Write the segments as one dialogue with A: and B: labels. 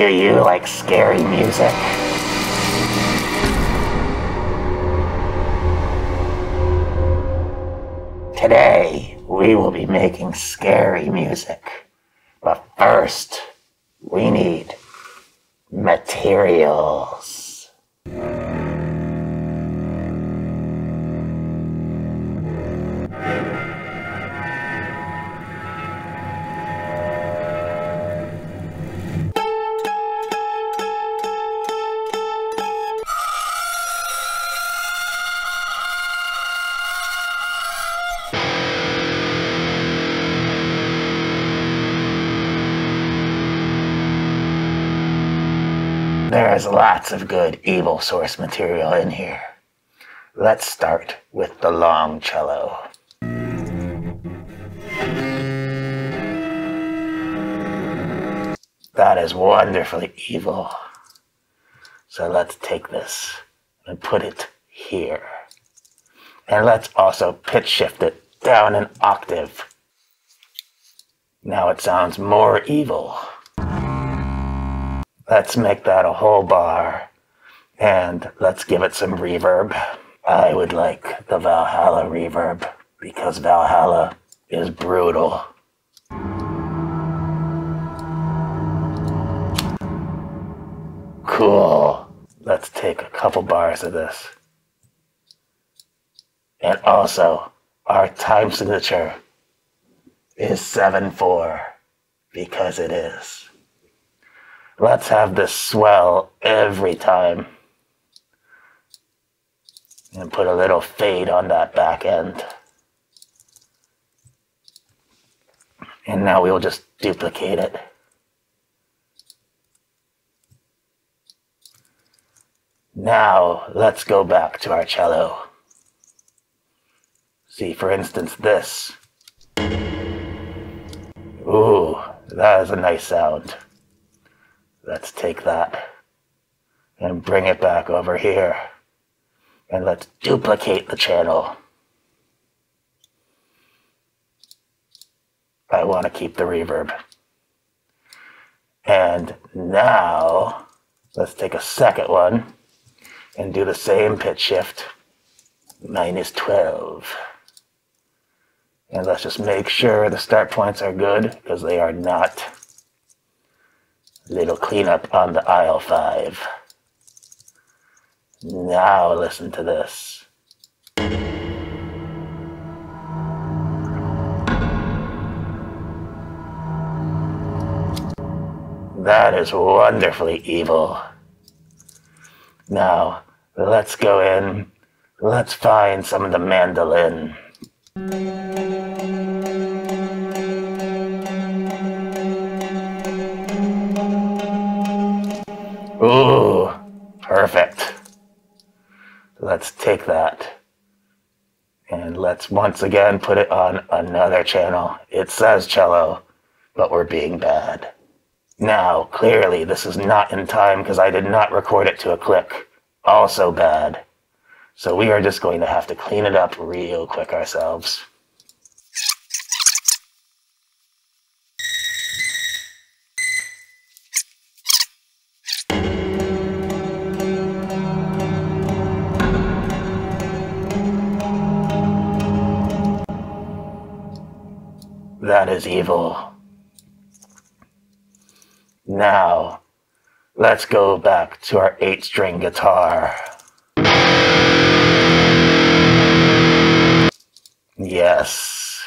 A: Do you like scary music? Today, we will be making scary music. But first, we need materials. There is lots of good evil source material in here. Let's start with the long cello. That is wonderfully evil. So let's take this and put it here. And let's also pitch shift it down an octave. Now it sounds more evil. Let's make that a whole bar. And let's give it some reverb. I would like the Valhalla reverb because Valhalla is brutal. Cool. Let's take a couple bars of this. And also, our time signature is 7 4 because it is. Let's have this swell every time. And put a little fade on that back end. And now we'll just duplicate it. Now let's go back to our cello. See, for instance, this. Ooh, that is a nice sound. Let's take that and bring it back over here. And let's duplicate the channel. I want to keep the reverb. And now, let's take a second one and do the same pitch shift, minus 12. And let's just make sure the start points are good, because they are not. Little cleanup on the aisle 5. Now listen to this. That is wonderfully evil. Now, let's go in. Let's find some of the mandolin. Ooh, perfect. Let's take that and let's once again put it on another channel. It says cello, but we're being bad. Now, clearly, this is not in time because I did not record it to a click. Also bad. So we are just going to have to clean it up real quick ourselves. That is evil. Now, let's go back to our eight string guitar. Yes.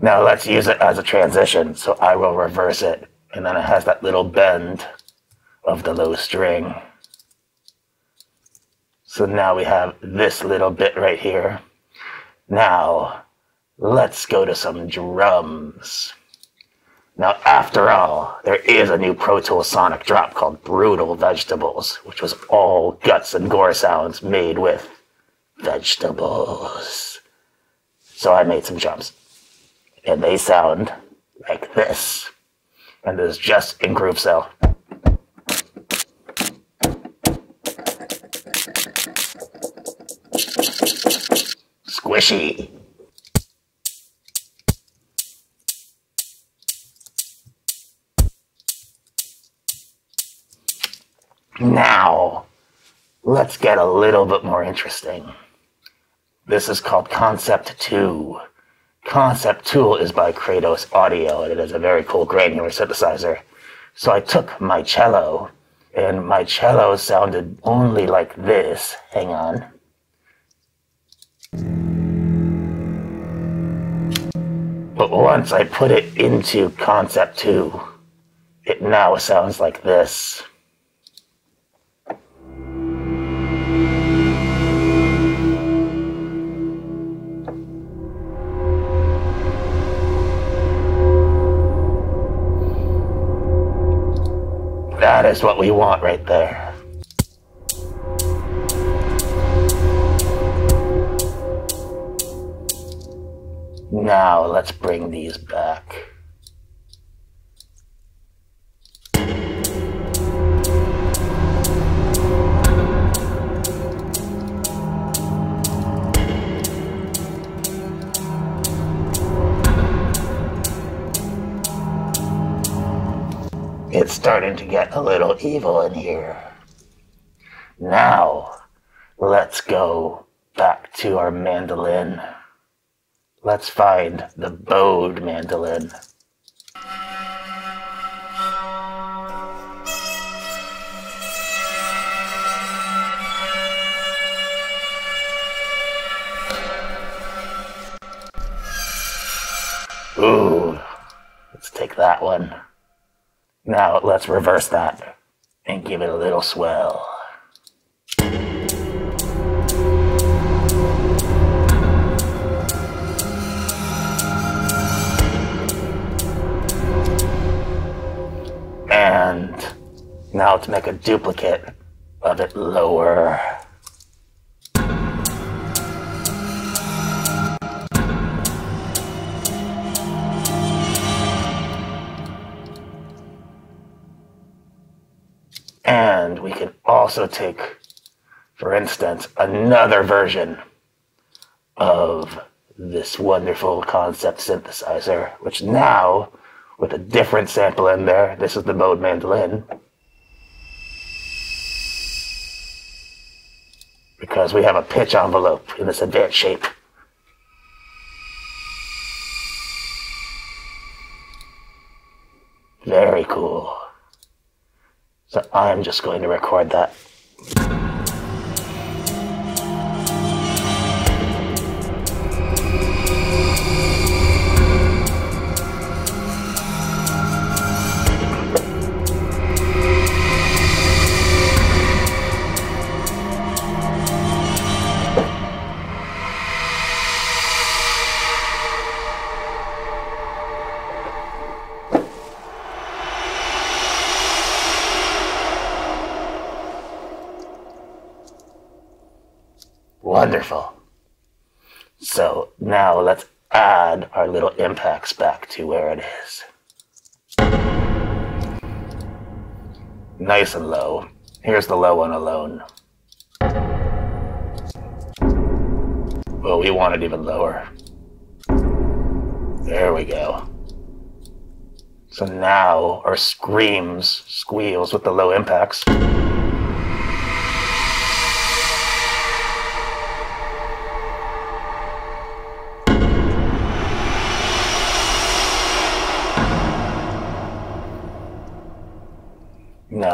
A: Now let's use it as a transition. So I will reverse it. And then it has that little bend of the low string. So now we have this little bit right here. Now, let's go to some drums. Now, after all, there is a new Pro Tools Sonic drop called Brutal Vegetables, which was all guts and gore sounds made with vegetables. So I made some drums. And they sound like this. And this is just in GrooveCell. Squishy. Now, let's get a little bit more interesting. This is called Concept 2. Concept Tool is by Krotos Audio, and it is a very cool granular synthesizer. So I took my cello, and my cello sounded only like this. Hang on. But once I put it into Concept 2, it now sounds like this. That is what we want right there. Now let's bring these back. It's starting to get a little evil in here. Now, let's go back to our mandolin. Let's find the bowed mandolin. Ooh, let's take that one. Now let's reverse that and give it a little swell. And now to make a duplicate of it lower. And we can also take, for instance, another version of this wonderful concept synthesizer, which now, with a different sample in there, this is the bowed mandolin. Because we have a pitch envelope in this advanced shape. Very cool. So I'm just going to record that. Wonderful. So now let's add our little impacts back to where it is. Nice and low. Here's the low one alone. Well, we want it even lower. There we go. So now our screams, squeals with the low impacts.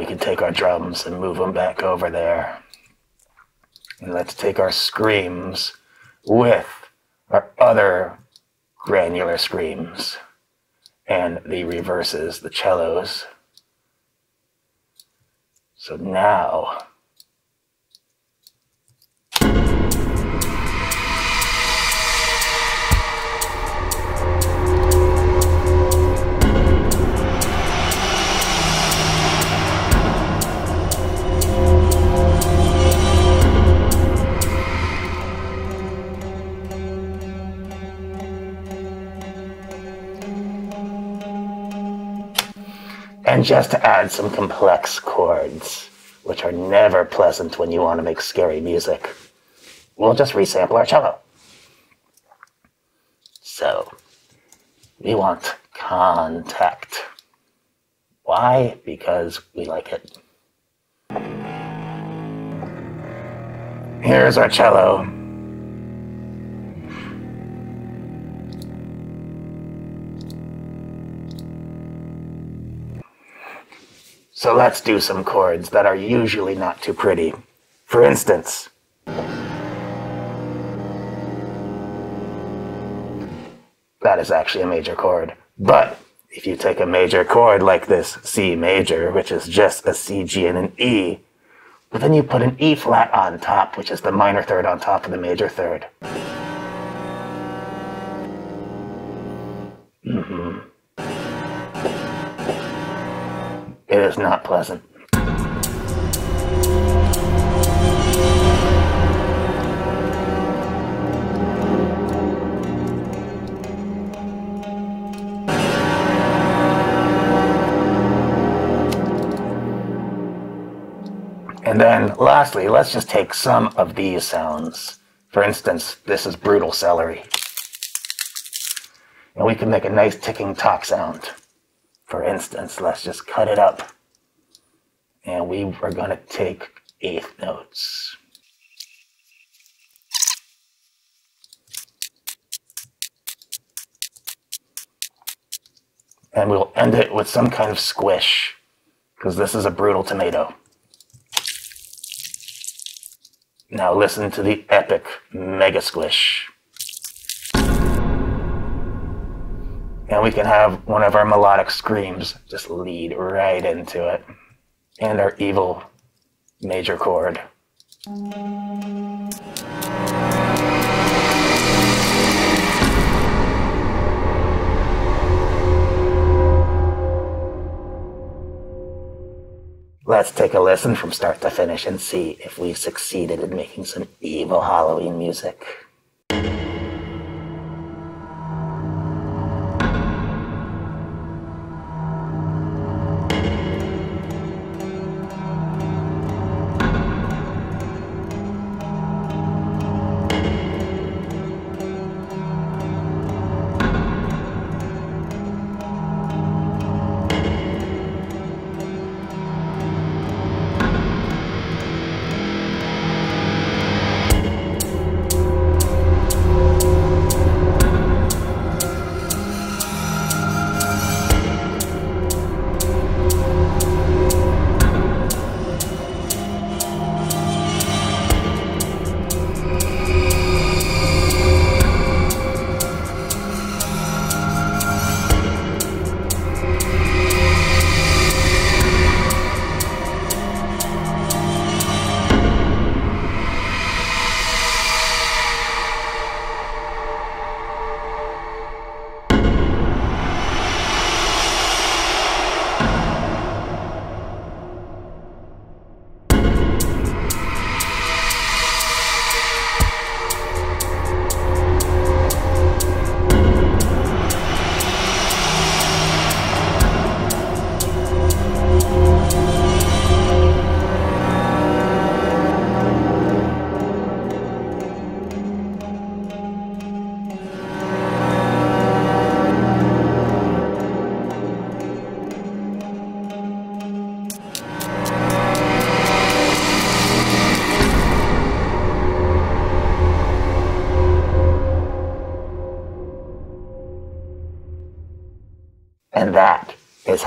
A: We can take our drums and move them back over there. And let's take our screams with our other granular screams and the reverses, the cellos. So now And just to add some complex chords, which are never pleasant when you want to make scary music, we'll just resample our cello. So we want Kontakt. Why? Because we like it. Here's our cello. So let's do some chords that are usually not too pretty. For instance, that is actually a major chord. But if you take a major chord like this C major, which is just a C, G, and an E, but then you put an E flat on top, which is the minor third on top of the major third. Is not pleasant. And then lastly, let's just take some of these sounds. For instance, this is brutal celery. And we can make a nice ticking tock sound. For instance, let's just cut it up. And we are going to take eighth notes. And we'll end it with some kind of squish, because this is a brutal tomato. Now listen to the epic mega squish. And we can have one of our melodic screams just lead right into it. And our evil major chord. Let's take a listen from start to finish and see if we've succeeded in making some evil Halloween music.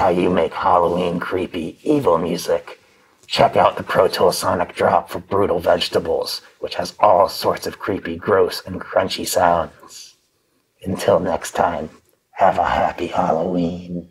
A: How you make Halloween creepy evil music. Check out the Pro Tool Sonic Drop for Brutal Vegetables, which has all sorts of creepy, gross, and crunchy sounds. Until next time, have a happy Halloween.